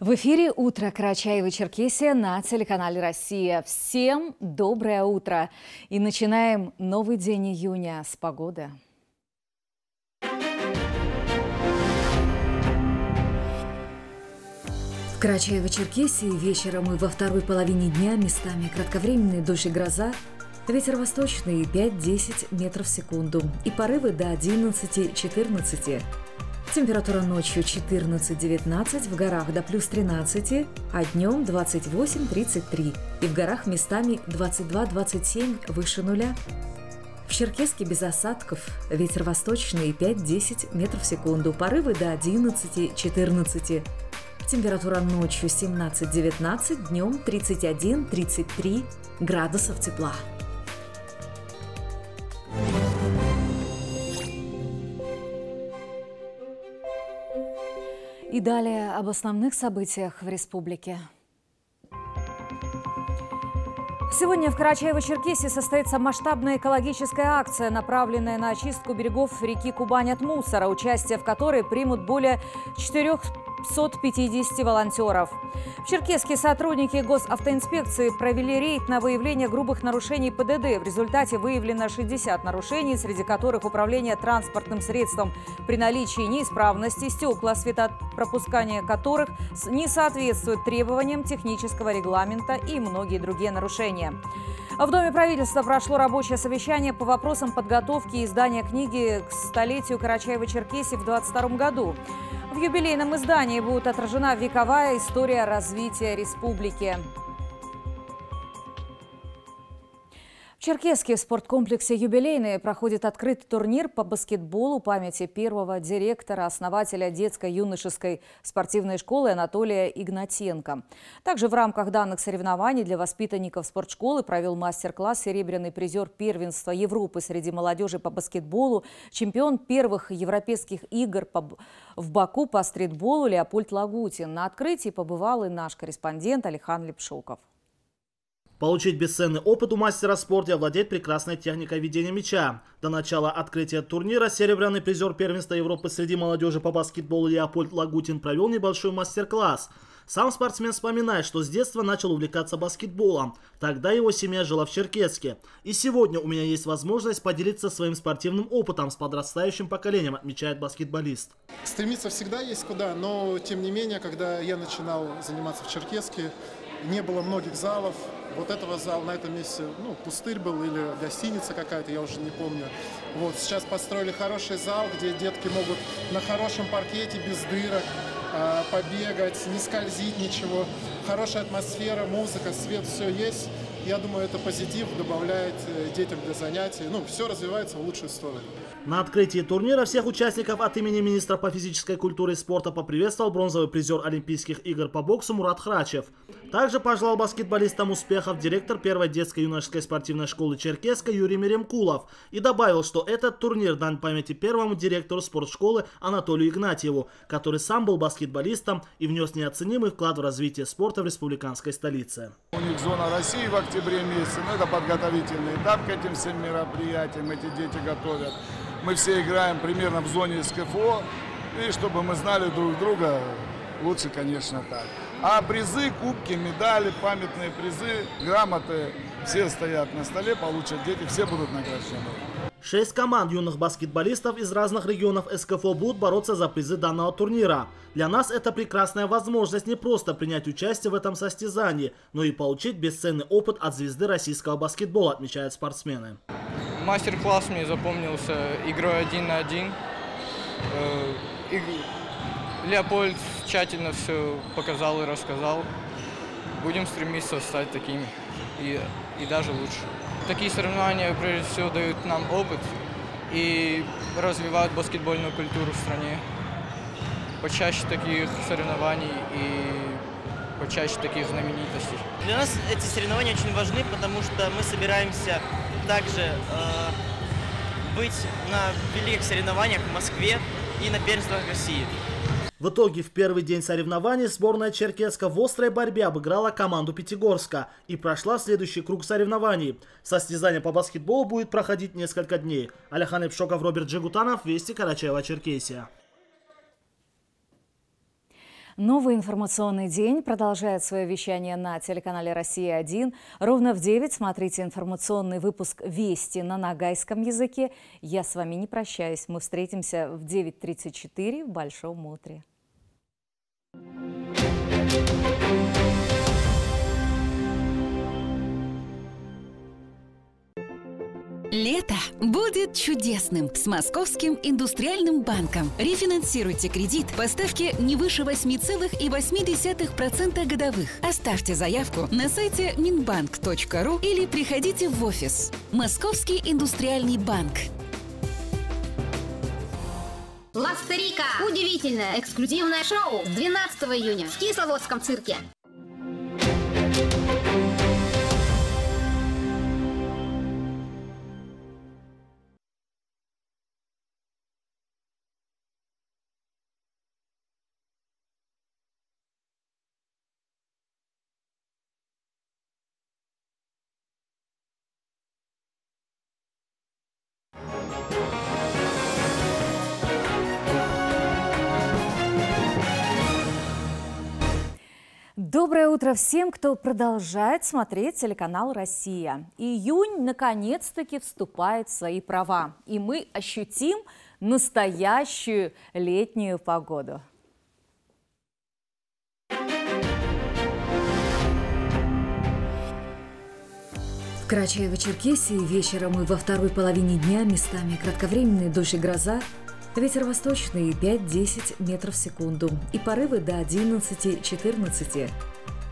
В эфире «Утро Карачаева-Черкесия» на телеканале «Россия». Всем доброе утро! И начинаем новый день июня с погоды. В Карачаево-Черкесии вечером и во второй половине дня местами кратковременные дождь и гроза, ветер восточный 5-10 метров в секунду и порывы до 11-14 Температура ночью 14-19, в горах до плюс 13, а днем 28-33. И в горах местами 22-27 выше нуля. В Черкеске без осадков. Ветер восточный 5-10 метров в секунду. Порывы до 11-14. Температура ночью 17-19, днем 31-33 градусов тепла. И далее об основных событиях в республике. Сегодня в Карачаево-Черкесии состоится масштабная экологическая акция, направленная на очистку берегов реки Кубань от мусора, участие в которой примут более 4 550 волонтеров. В Черкеске сотрудники госавтоинспекции провели рейд на выявление грубых нарушений ПДД. В результате выявлено 60 нарушений, среди которых управление транспортным средством при наличии неисправности, стекла светопропускания которых не соответствуют требованиям технического регламента и многие другие нарушения. В Доме правительства прошло рабочее совещание по вопросам подготовки и издания книги к столетию Карачаева-Черкесии в 2022 году. В юбилейном издании будет отражена вековая история развития республики. Черкеске в спорткомплексе «Юбилейный» проходит открытый турнир по баскетболу памяти первого директора, основателя детско-юношеской спортивной школы Анатолия Игнатенко. Также в рамках данных соревнований для воспитанников спортшколы провел мастер-класс серебряный призер первенства Европы среди молодежи по баскетболу, чемпион первых европейских игр по... в Баку по стритболу Леопольд Лагутин. На открытии побывал и наш корреспондент Алихан Лепшоков. Получить бесценный опыт у мастера спорта и овладеть прекрасной техникой ведения мяча. До начала открытия турнира серебряный призер первенства Европы среди молодежи по баскетболу Леопольд Лагутин провел небольшой мастер-класс. Сам спортсмен вспоминает, что с детства начал увлекаться баскетболом. Тогда его семья жила в Черкеске. И сегодня у меня есть возможность поделиться своим спортивным опытом с подрастающим поколением, отмечает баскетболист. Стремиться всегда есть куда, но тем не менее, когда я начинал заниматься в Черкеске, не было многих залов, вот этого зала на этом месте, ну, пустырь был или гостиница какая-то, я уже не помню. Вот, сейчас построили хороший зал, где детки могут на хорошем паркете, без дырок, э, побегать, не скользить ничего. Хорошая атмосфера, музыка, свет, все есть. Я думаю, это позитив добавляет э, детям для занятий. Ну, все развивается в лучшую сторону. На открытии турнира всех участников от имени министра по физической культуре и спорта поприветствовал бронзовый призер Олимпийских игр по боксу Мурат Храчев. Также пожелал баскетболистам успехов директор первой детской юношеской спортивной школы Черкеска Юрий Меремкулов и добавил, что этот турнир дан памяти первому директору спортшколы Анатолию Игнатьеву, который сам был баскетболистом и внес неоценимый вклад в развитие спорта в республиканской столице. У них зона России в октябре месяце, но это подготовительный этап к этим всем мероприятиям, эти дети готовят. Мы все играем примерно в зоне СКФО, и чтобы мы знали друг друга, лучше, конечно, так. А призы, кубки, медали, памятные призы, грамоты, все стоят на столе, получат дети, все будут награждены. Шесть команд юных баскетболистов из разных регионов СКФО будут бороться за призы данного турнира. Для нас это прекрасная возможность не просто принять участие в этом состязании, но и получить бесценный опыт от звезды российского баскетбола, отмечают спортсмены. Мастер-класс мне запомнился игрой один на один. Э, Леопольд тщательно все показал и рассказал. Будем стремиться стать такими и, и даже лучше. Такие соревнования, прежде всего, дают нам опыт и развивают баскетбольную культуру в стране. Почаще таких соревнований и почаще таких знаменитостей. Для нас эти соревнования очень важны, потому что мы собираемся также э, быть на великих соревнованиях в Москве и на первенствах России. В итоге в первый день соревнований сборная Черкеска в острой борьбе обыграла команду Пятигорска и прошла следующий круг соревнований. Состязание по баскетболу будет проходить несколько дней. Аляхан Эпшоков, Роберт Джигутанов, Вести Карачаева, Черкесия. Новый информационный день продолжает свое вещание на телеканале «Россия-1». Ровно в 9 смотрите информационный выпуск «Вести» на нагайском языке. Я с вами не прощаюсь. Мы встретимся в 9.34 в Большом Мутре. Лето будет чудесным с Московским индустриальным банком. Рефинансируйте кредит по ставке не выше 8,8% годовых. Оставьте заявку на сайте minbank.ru или приходите в офис. Московский индустриальный банк. Ластерика. Удивительное эксклюзивное шоу 12 июня в Кисловодском цирке. Доброе утро всем, кто продолжает смотреть телеканал «Россия». Июнь наконец-таки вступает в свои права, и мы ощутим настоящую летнюю погоду. В Карачаево-Черкесии вечером и во второй половине дня местами кратковременные дождь и гроза Ветер восточный 5-10 метров в секунду и порывы до 11-14.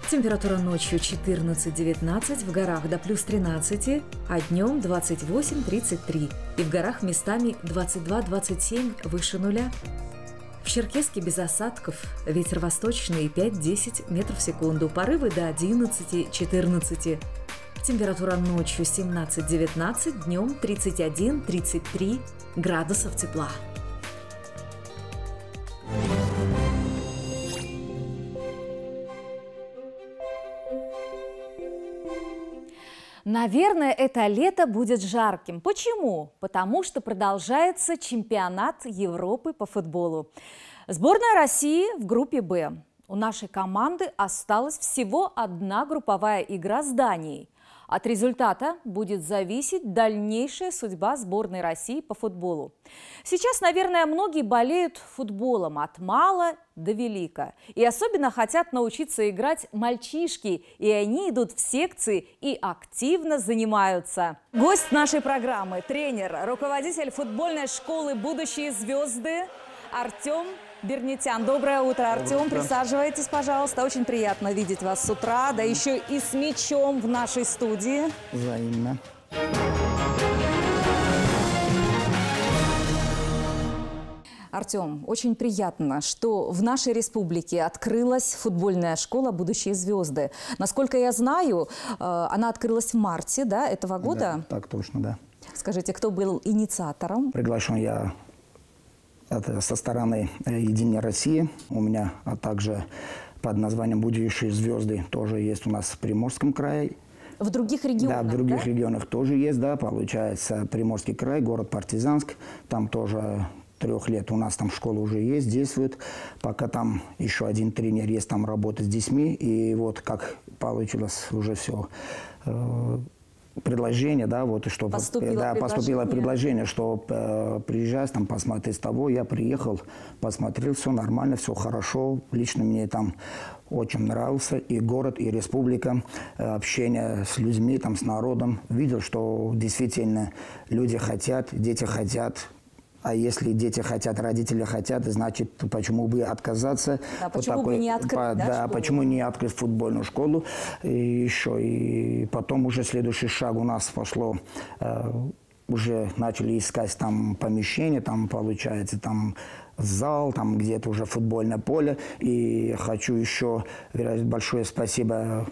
Температура ночью 14-19, в горах до плюс 13, а днем 28-33 и в горах местами 22-27 выше нуля. В Черкеске без осадков, ветер восточный 5-10 метров в секунду, порывы до 11-14. Температура ночью 17-19, днем 31-33 градусов тепла. Наверное, это лето будет жарким. Почему? Потому что продолжается чемпионат Европы по футболу. Сборная России в группе «Б». У нашей команды осталась всего одна групповая игра с Данией. От результата будет зависеть дальнейшая судьба сборной России по футболу. Сейчас, наверное, многие болеют футболом от мала до велика. И особенно хотят научиться играть мальчишки. И они идут в секции и активно занимаются. Гость нашей программы – тренер, руководитель футбольной школы «Будущие звезды» Артем Бернитян. Доброе утро, Артем. Присаживайтесь, пожалуйста. Очень приятно видеть вас с утра, да еще и с мячом в нашей студии. Взаимно. Артем, очень приятно, что в нашей республике открылась футбольная школа «Будущие звезды». Насколько я знаю, э, она открылась в марте да, этого года. Да, так точно, да. Скажите, кто был инициатором? Приглашен я со стороны э, Единой России. У меня, а также под названием «Будущие звезды» тоже есть у нас в Приморском крае. В других регионах, Да, в других да? регионах тоже есть, да, получается, Приморский край, город Партизанск, там тоже трех лет у нас там школа уже есть, действует. Пока там еще один тренер есть, там работает с детьми. И вот как получилось уже все э, предложение, да, вот, что Поступило да, поступило предложение. предложение, что э, приезжай, там, посмотри с того, я приехал, посмотрел, все нормально, все хорошо, лично мне там очень нравился и город, и республика, э, общение с людьми, там, с народом, видел, что действительно люди хотят, дети хотят, а если дети хотят, родители хотят, значит, почему бы отказаться? Да, почему бы не открыть, да, да, школу? почему не открыть футбольную школу? И еще, и потом уже следующий шаг у нас пошло, э, уже начали искать там помещение, там получается, там зал, там где-то уже футбольное поле. И хочу еще выразить большое спасибо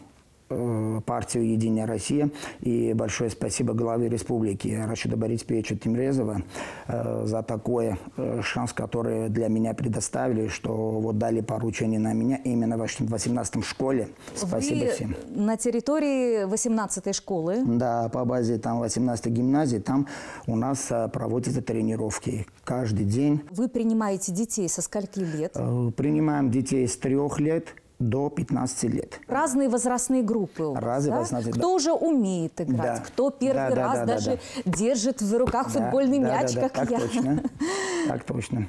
партию «Единая Россия». И большое спасибо главе республики Рашида Борисовича Тимрезова э, за такой э, шанс, который для меня предоставили, что вот дали поручение на меня именно в 18-м школе. Спасибо Вы всем. на территории 18-й школы. Да, по базе там 18 гимназии, там у нас проводятся тренировки каждый день. Вы принимаете детей со скольки лет? Э, Принимаем детей с трех лет до 15 лет. Разные возрастные группы у вас, Разные да? возрастные, Кто да. уже умеет играть, Да. кто первый Да, да, раз да, да, даже держит в руках Да, футбольный да, мяч, да, да, как так я. точно. Так точно.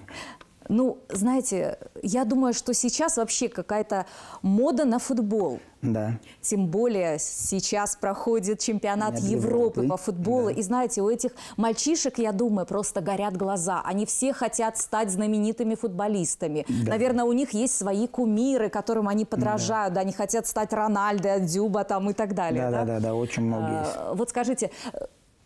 Ну, знаете, я думаю, что сейчас вообще какая-то мода на футбол. Да. Тем более сейчас проходит чемпионат Европы Европы, по футболу. да. И знаете, у этих мальчишек, я думаю, просто горят глаза. Они все хотят стать знаменитыми футболистами. Да. Наверное, у них есть свои кумиры, которым они подражают. Да. Они хотят стать Рональдо, Дюба там и так далее. Да, да? да, да, да, очень много есть. А, Вот скажите,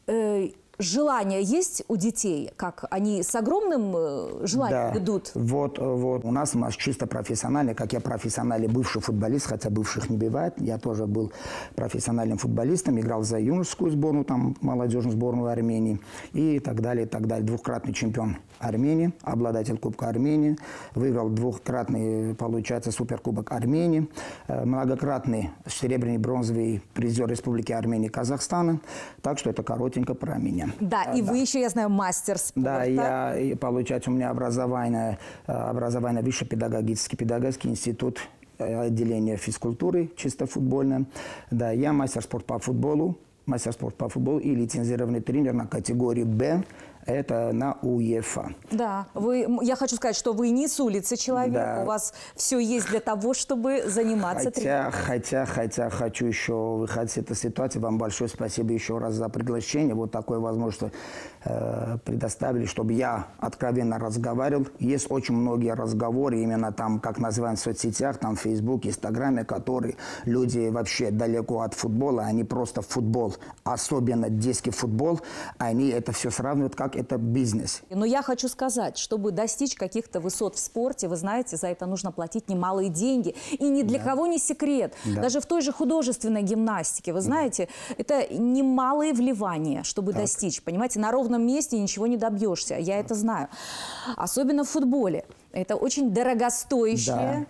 э, желание есть у детей? Как они с огромным э, желанием Да. идут? Вот, вот. У нас, у нас чисто профессионально, как я профессиональный бывший футболист, хотя бывших не бывает. Я тоже был профессиональным футболистом, играл за юношескую сборную, там, молодежную сборную Армении и так далее, и так далее. Двухкратный чемпион Армении, обладатель Кубка Армении, выиграл двухкратный, получается, суперкубок Армении, э, многократный серебряный, бронзовый призер Республики Армении Казахстана. Так что это коротенько про меня. Да, и вы еще, я знаю, мастер спорта. Да, я, получается, у меня образование, э, образование высший педагогический, педагогический институт э, отделение физкультуры, чисто футбольное. Да, я мастер спорта по футболу, мастер спорта по футболу и лицензированный тренер на категории «Б». Это на УЕФА. Да, вы, я хочу сказать, что вы не с улицы человек, Да. у вас все есть для того, чтобы заниматься Хотя, хотя, хотя хочу еще выходить из этой ситуации. Вам большое спасибо еще раз за приглашение. Вот такое возможность э, предоставили, чтобы я откровенно разговаривал. Есть очень многие разговоры, именно там, как называем в соцсетях, там в Фейсбуке, Инстаграме, которые люди вообще далеко от футбола, они просто футбол, особенно детский футбол, они это все сравнивают, как это бизнес. Но я хочу сказать, чтобы достичь каких-то высот в спорте, вы знаете, за это нужно платить немалые деньги. И ни для кого не секрет. Да. Даже в той же художественной гимнастике, вы знаете, это немалые вливания, чтобы достичь. Понимаете, на ровном месте ничего не добьешься. Я это знаю. Особенно в футболе. Это очень дорогостоящее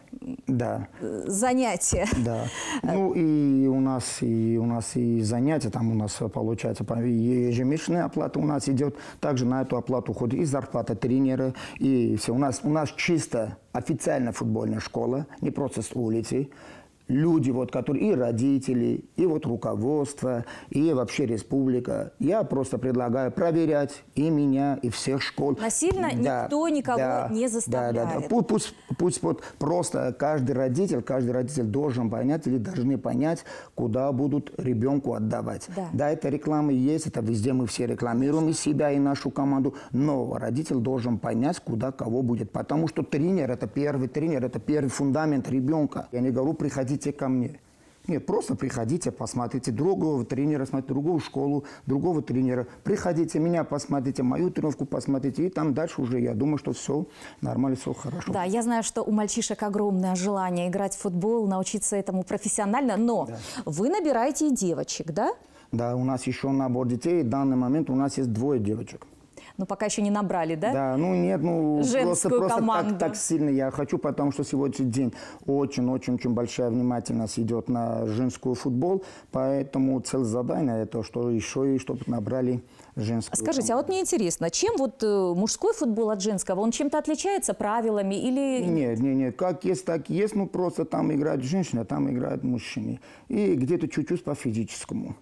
Да. э, занятие. Да. Ну и у нас и у нас и занятия там у нас получается ежемесячная оплата у нас идет. Также на эту оплату уходит и зарплата тренера и все. У нас у нас чисто официальная футбольная школа, не просто с улицы. Люди, вот, которые и родители, и вот руководство, и вообще республика. Я просто предлагаю проверять и меня, и всех школ. Насильно никто никого не Да, да, да. заставляет. Пусть, пусть, пусть вот просто каждый родитель, каждый родитель должен понять или должны понять, куда будут ребенку отдавать. Да. это реклама есть, это везде мы все рекламируем и себя, и нашу команду, но родитель должен понять, куда кого будет, потому что тренер – это первый тренер, это первый фундамент ребенка. Я не говорю, приходите ко мне. Нет, просто приходите, посмотрите другого тренера, смотрите другую школу, другого тренера. Приходите, меня посмотрите, мою тренировку посмотрите, и там дальше уже, я думаю, что все нормально, все хорошо. Да, я знаю, что у мальчишек огромное желание играть в футбол, научиться этому профессионально, но вы набираете и девочек, да? Да, у нас еще набор детей. В данный момент у нас есть двое девочек. Но пока еще не набрали, да? Да, ну нет, ну Женскую просто, просто команду. так, так сильно я хочу, потому что сегодняшний день очень-очень-очень большая внимательность идет на женскую футбол, поэтому цель задания это, что еще и чтобы набрали женскую Скажите, а вот мне интересно, чем вот э, мужской футбол от женского, он чем-то отличается правилами или... Нет, нет, нет, как есть, так есть, ну просто там играют женщины, а там играют мужчины. И где-то чуть-чуть по физическому.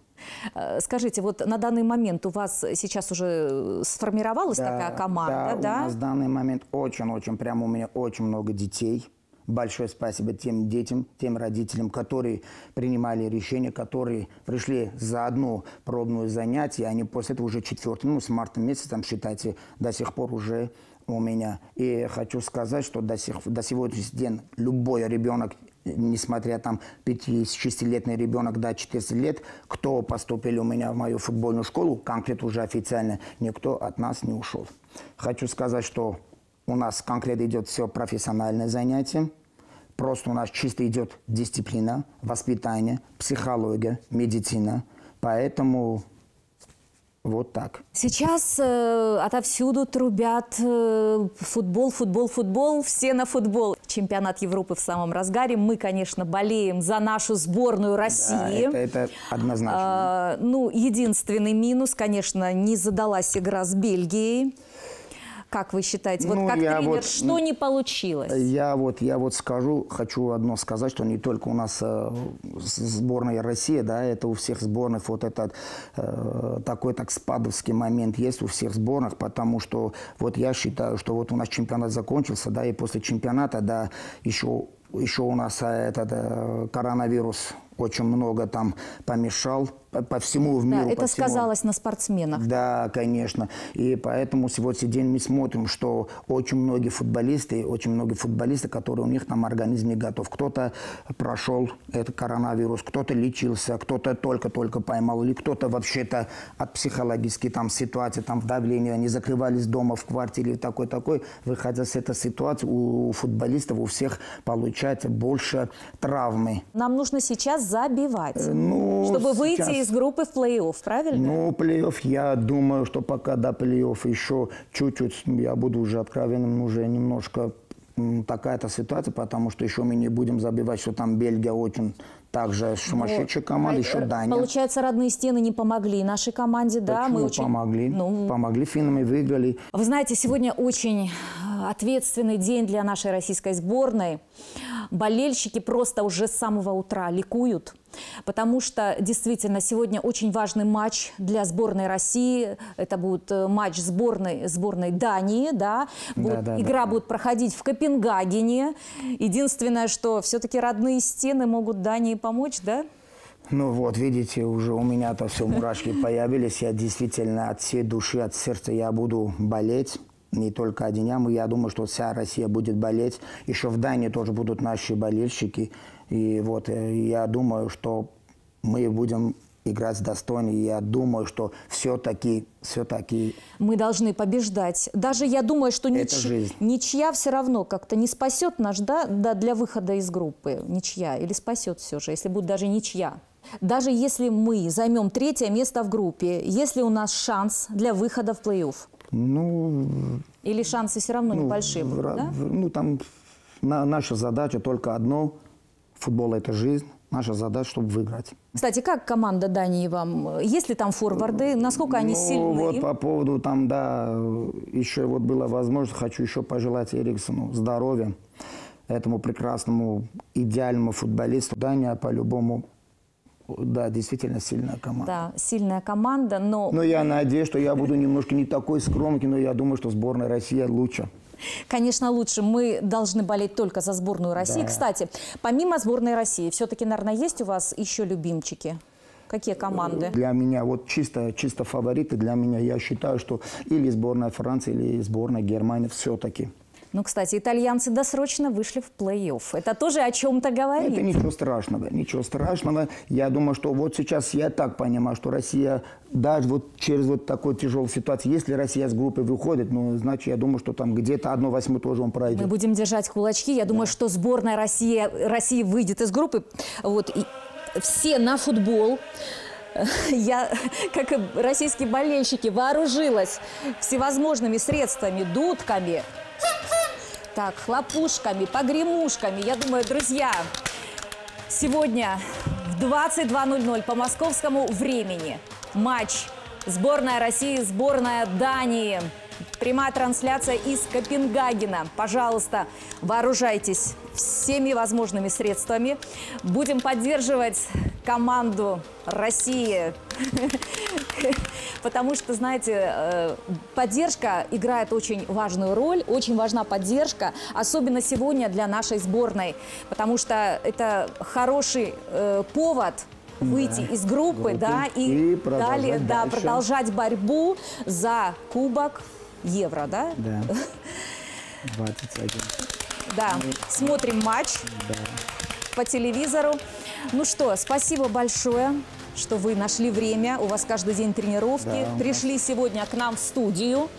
Э, Скажите, вот на данный момент у вас сейчас уже э, сформировалась такая команда, да? да? у нас в данный момент очень-очень, прямо у меня очень много детей. Большое спасибо тем детям, тем родителям, которые принимали решения, которые пришли за одно пробное занятие, они после этого уже четвертый, ну, с марта месяца, там, считайте, до сих пор уже у меня. И хочу сказать, что до, сих, до сегодняшнего дня любой ребенок, несмотря там 5-6-летний ребенок до 14 лет, кто поступили у меня в мою футбольную школу, конкретно уже официально, никто от нас не ушел. Хочу сказать, что у нас конкретно идет все профессиональное занятие. Просто у нас чисто идет дисциплина, воспитание, психология, медицина. Поэтому вот так. Сейчас э, отовсюду трубят э, футбол, футбол, футбол, все на футбол. Чемпионат Европы в самом разгаре. Мы, конечно, болеем за нашу сборную России. Да, это, это однозначно. А, ну, единственный минус, конечно, не задалась игра с Бельгией. Как вы считаете, вот Ну, как тренер, вот, что не получилось? Я вот, я вот скажу, хочу одно сказать, что не только у нас э, сборная России, да, это у всех сборных вот этот э, такой так спадовский момент есть у всех сборных, потому что вот я считаю, что вот у нас чемпионат закончился, да, и после чемпионата, да, еще еще у нас э, этот э, коронавирус очень много там помешал по, по всему в Да, миру. это по всему. сказалось на спортсменах. Да, конечно. И поэтому сегодняшний день мы смотрим, что очень многие футболисты, очень многие футболисты, которые у них там организм не готов. Кто-то прошел этот коронавирус, кто-то лечился, кто-то только-только поймал, или кто-то вообще-то от психологической там ситуации, там давления, они закрывались дома в квартире, такой-такой. Выходя с этой ситуации, у футболистов у всех получается больше травмы. Нам нужно сейчас забивать, ну, чтобы выйти из группы в плей-офф, правильно? Ну, плей-офф, я думаю, что пока до плей-офф еще чуть-чуть, я буду уже откровенным, уже немножко такая-то ситуация, потому что еще мы не будем забивать, что там Бельгия очень также сумасшедшая команда, еще Дания. Получается, родные стены не помогли нашей команде, да? Почему Мы очень... помогли? Ну, Помогли финнам и выиграли. Вы знаете, сегодня очень э, ответственный день для нашей российской сборной. Болельщики просто уже с самого утра ликуют, потому что действительно сегодня очень важный матч для сборной России. Это будет э, матч сборной, сборной Дании, да. Будет- да, да, игра да. будет проходить в Копенгагене. Единственное, что все-таки родные стены могут Дании помочь, да? Ну вот, видите, уже у меня-то все мурашки появились. Я действительно от всей души, от сердца я буду болеть. Не только один я, мы- я думаю, что вся Россия будет болеть. Еще в Дании тоже будут наши болельщики. И вот э, я думаю, что мы будем играть достойно. И я думаю, что все-таки, все-таки Мы должны побеждать. Даже я думаю, что нич- жизнь. ничья все равно как-то не спасет наш, да, да, для выхода из группы. Ничья. Или спасет все же, если будет даже ничья. Даже если мы займем третье место в группе, если у нас шанс для выхода в плей-офф? Ну, Или шансы все равно небольшие в- будут, да? ну, там на- наша задача только одно. Футбол – это жизнь. Наша задача, чтобы выиграть. Кстати, как команда Дании вам? Есть ли там форварды? Насколько они ну, сильны? вот по поводу там, да, еще вот была возможность, хочу еще пожелать Эриксону здоровья, этому прекрасному, идеальному футболисту. Дания по-любому, да, действительно сильная команда. Да, сильная команда, но, Но я надеюсь, что я буду немножко не такой скромный, но я думаю, что сборная России лучше. конечно, лучше. Мы должны болеть только за сборную России. Да. Кстати, помимо сборной России, все-таки, наверное, есть у вас еще любимчики? Какие команды? Для меня вот чисто, чисто фавориты, для меня я считаю, что или сборная Франции, или сборная Германии все-таки. Ну, кстати, итальянцы досрочно вышли в плей-офф. Это тоже о чем-то говорит. Это ничего страшного, ничего страшного. Я думаю, что вот сейчас я так понимаю, что Россия даже вот через вот такой тяжелую ситуацию, если Россия с группы выходит, ну, значит, я думаю, что там где-то одно восьмое тоже он пройдет. Мы будем держать кулачки. Я думаю, что сборная России, России выйдет из группы. Вот, и все на футбол. Я, как и российские болельщики, вооружилась всевозможными средствами, дудками, так, хлопушками, погремушками. Я думаю, друзья, сегодня в 22.00 по московскому времени матч сборная России, сборная Дании. Прямая трансляция из Копенгагена. Пожалуйста, вооружайтесь всеми возможными средствами. Будем поддерживать команду России. Потому что, знаете, э, поддержка играет очень важную роль, очень важна поддержка, особенно сегодня для нашей сборной, потому что это хороший э, повод выйти из группы, Группы. да, и, И продолжать далее, да, дальше. продолжать борьбу за Кубок Евро, да? Да. 21. Да, смотрим матч по телевизору. Ну что, спасибо большое, что вы нашли время. У вас каждый день тренировки. Да. Пришли сегодня к нам в студию.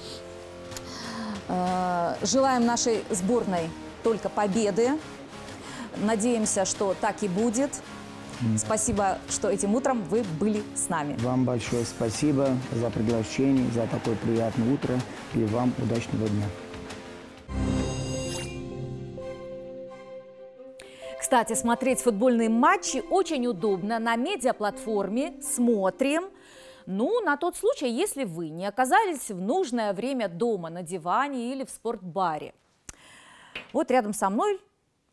Э, Желаем нашей сборной только победы. Надеемся, что так и будет. Спасибо, что этим утром вы были с нами. Вам большое спасибо за приглашение, за такое приятное утро и вам удачного дня. Кстати, смотреть футбольные матчи очень удобно на медиаплатформе «Смотрим». Ну, на тот случай, если вы не оказались в нужное время дома на диване или в спортбаре. Вот рядом со мной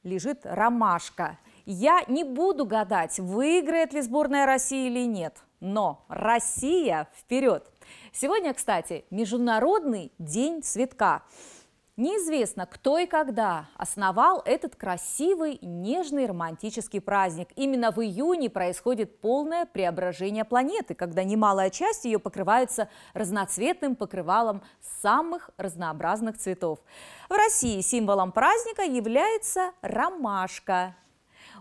лежит ромашка. Я не буду гадать, выиграет ли сборная России или нет. Но Россия вперед! Сегодня, кстати, Международный день цветка. Неизвестно, кто и когда основал этот красивый, нежный, романтический праздник. Именно в июне происходит полное преображение планеты, когда немалая часть ее покрывается разноцветным покрывалом самых разнообразных цветов. В России символом праздника является ромашка.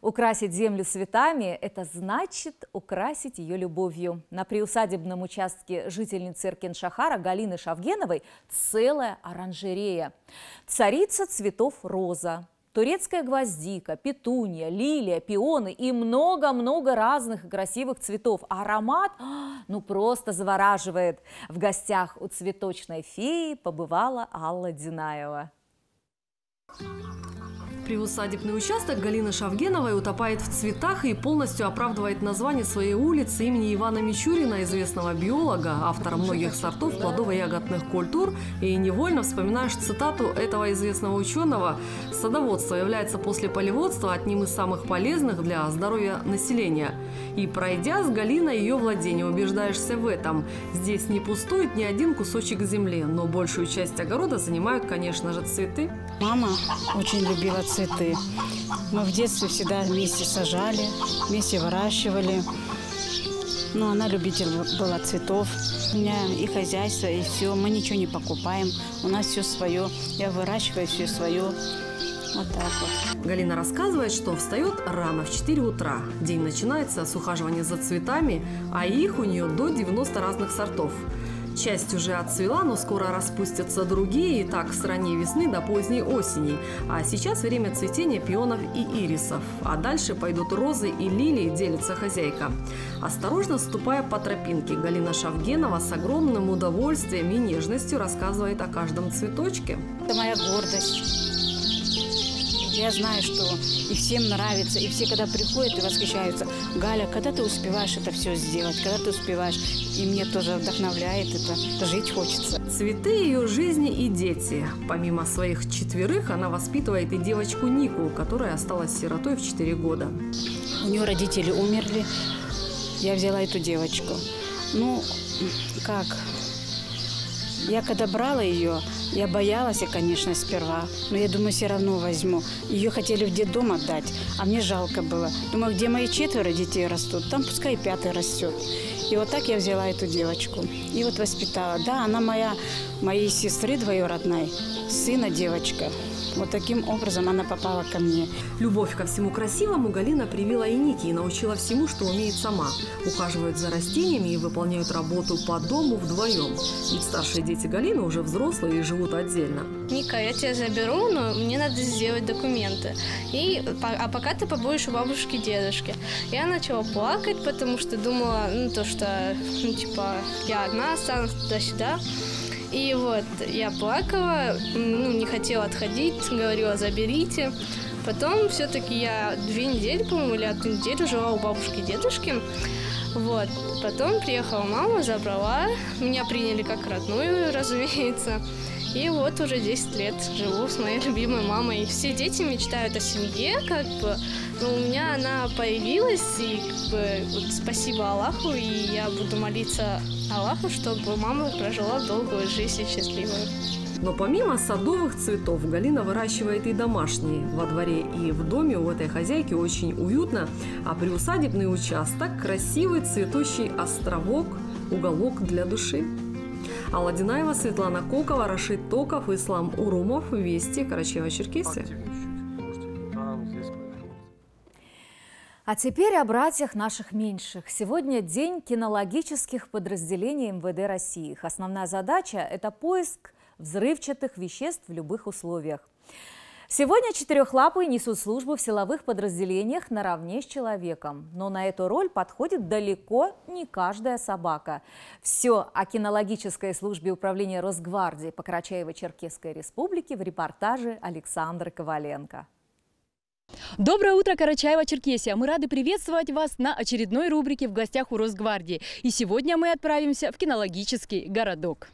Украсить землю цветами – это значит украсить ее любовью. На приусадебном участке жительницы Иркин-Шахара Галины Шавгеновой целая оранжерея. Царица цветов роза, турецкая гвоздика, петунья, лилия, пионы и много-много разных красивых цветов. Аромат ну просто завораживает. В гостях у цветочной феи побывала Алла Динаева. Приусадебный участок Галины Шавгеновой утопает в цветах и полностью оправдывает название своей улицы имени Ивана Мичурина, известного биолога, автора многих сортов плодово-ягодных культур. И невольно вспоминаешь цитату этого известного ученого. Садоводство является после полеводства одним из самых полезных для здоровья населения. И пройдя с Галиной ее владение, убеждаешься в этом. Здесь не пустует ни один кусочек земли, но большую часть огорода занимают, конечно же, цветы. Мама очень любила цветы. Мы в детстве всегда вместе сажали, вместе выращивали. Но она любитель была цветов. У меня и хозяйство, и все. Мы ничего не покупаем. У нас все свое. Я выращиваю все свое. Вот так вот. Галина рассказывает, что встает рано в 4 утра. День начинается с ухаживания за цветами, а их у нее до 90 разных сортов. Часть уже отцвела, но скоро распустятся другие, и так с ранней весны до поздней осени. А сейчас время цветения пионов и ирисов. А дальше пойдут розы и лилии, делится хозяйка. Осторожно ступая по тропинке, Галина Шавгенова с огромным удовольствием и нежностью рассказывает о каждом цветочке. Это моя гордость. Я знаю, что и всем нравится, и все, когда приходят и восхищаются, Галя, когда ты успеваешь это все сделать, когда ты успеваешь, и мне тоже вдохновляет это, жить хочется. Цветы ее жизни и дети. Помимо своих четверых, она воспитывает и девочку Нику, которая осталась сиротой в 4 года. У нее родители умерли, я взяла эту девочку. Ну, как, я когда брала ее, я боялась, конечно, сперва, но я думаю, все равно возьму. Ее хотели в детдом отдать, а мне жалко было. Думаю, где мои четверо детей растут, там пускай пятый растет. И вот так я взяла эту девочку и вот воспитала. Да, она моя, моей сестры двоюродной, сына девочка. Вот таким образом она попала ко мне. Любовь ко всему красивому Галина привила и Ники и научила всему, что умеет сама. Ухаживают за растениями и выполняют работу по дому вдвоем. Ведь старшие дети Галины уже взрослые и живут отдельно. Ника, я тебя заберу, но мне надо сделать документы. И, а пока ты побудешь у бабушки дедушки. Я начала плакать, потому что думала, ну, то, что, ну, типа, я одна останусь туда-сюда. И вот я плакала, ну, не хотела отходить, говорила, заберите. Потом все-таки я две недели, по-моему, или одну неделю жила у бабушки и дедушки. Вот. Потом приехала мама, забрала. Меня приняли как родную, разумеется. И вот уже 10 лет живу с моей любимой мамой. Все дети мечтают о семье, как бы. Но у меня она появилась, и как бы вот, спасибо Аллаху, и я буду молиться Аллаху, чтобы мама прожила долгую жизнь и счастливую. Но помимо садовых цветов Галина выращивает и домашние. Во дворе и в доме у этой хозяйки очень уютно, а приусадебный участок – красивый цветущий островок, уголок для души. Алла Динаева, Светлана Кокова, Рашид Токов, Ислам Урумов, Вести, Карачева-Черкесия. А теперь о братьях наших меньших. Сегодня день кинологических подразделений МВД России. Их основная задача – это поиск взрывчатых веществ в любых условиях. Сегодня четырехлапые несут службу в силовых подразделениях наравне с человеком. Но на эту роль подходит далеко не каждая собака. Все о кинологической службе управления Росгвардии по Карачаево-Черкесской республике в репортаже Александра Коваленко. Доброе утро, Карачаево-Черкесия! Мы рады приветствовать вас на очередной рубрике «В гостях у Росгвардии». И сегодня мы отправимся в кинологический городок.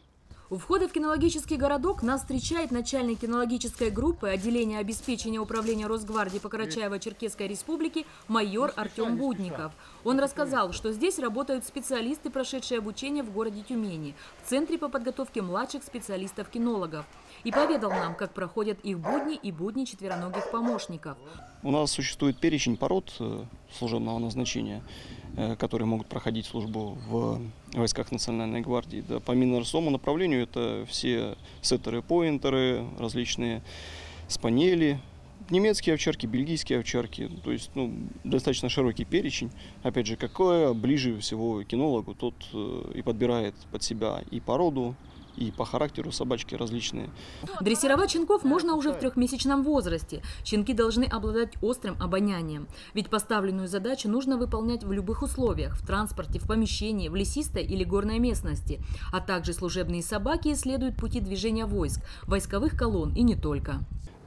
У входа в кинологический городок нас встречает начальник кинологической группы отделения обеспечения управления Росгвардии по Карачаево-Черкесской республике майор Артем Будников. Он рассказал, что здесь работают специалисты, прошедшие обучение в городе Тюмени, в Центре по подготовке младших специалистов-кинологов. И поведал нам, как проходят их будни и будни четвероногих помощников. У нас существует перечень пород э, служебного назначения, э, которые могут проходить службу в войсках Национальной гвардии. Да, по минорсовому направлению это все сеттеры-поинтеры, различные спанели, немецкие овчарки, бельгийские овчарки. То есть ну, достаточно широкий перечень. Опять же, какое ближе всего кинологу, тот э, и подбирает под себя и породу, и по характеру собачки различные. Дрессировать щенков можно уже в трехмесячном возрасте. Щенки должны обладать острым обонянием. Ведь поставленную задачу нужно выполнять в любых условиях – в транспорте, в помещении, в лесистой или горной местности. А также служебные собаки исследуют пути движения войск, войсковых колонн и не только.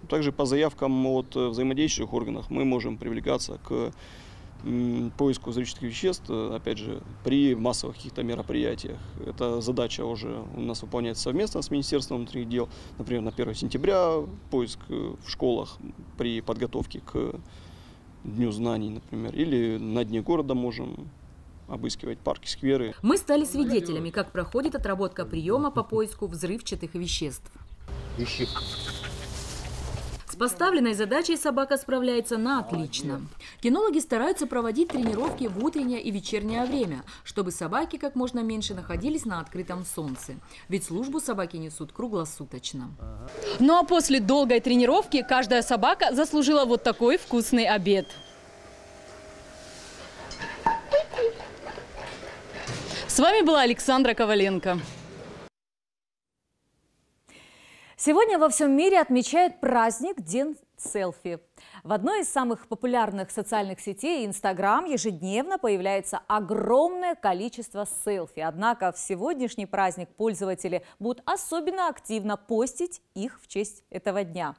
Также по заявкам от э, взаимодействующих органов мы можем привлекаться к поиску взрывчатых веществ, э, опять же, при массовых каких-то мероприятиях. Эта задача уже у нас выполняется совместно с Министерством внутренних дел. Например, на 1 сентября поиск э, в школах при подготовке к Дню знаний, например. Или на Дне города можем обыскивать парки, скверы. Мы стали свидетелями, как проходит отработка приема по поиску взрывчатых веществ. Ищи. С поставленной задачей собака справляется на отлично. Кинологи стараются проводить тренировки в утреннее и вечернее время, чтобы собаки как можно меньше находились на открытом солнце. Ведь службу собаки несут круглосуточно. Ну а после долгой тренировки каждая собака заслужила вот такой вкусный обед. С вами была Александра Коваленко. Сегодня во всем мире отмечают праздник День селфи. В одной из самых популярных социальных сетей, Инстаграм, ежедневно появляется огромное количество селфи. Однако в сегодняшний праздник пользователи будут особенно активно постить их в честь этого дня.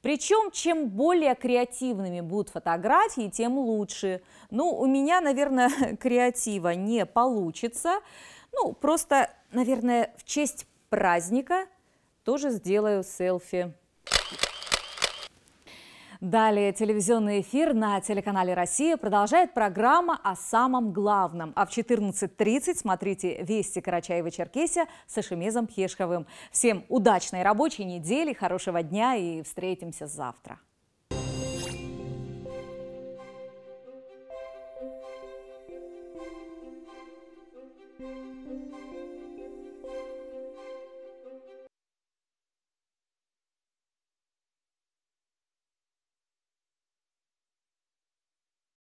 Причем, чем более креативными будут фотографии, тем лучше. Ну, у меня, наверное, креатива не получится. Ну, просто, наверное, в честь праздника тоже сделаю селфи. Далее телевизионный эфир на телеканале «Россия» продолжает программа о самом главном. А в 14.30 смотрите «Вести Карачаева-Черкесия» с Ашемезом Пьешковым. Всем удачной рабочей недели, хорошего дня и встретимся завтра.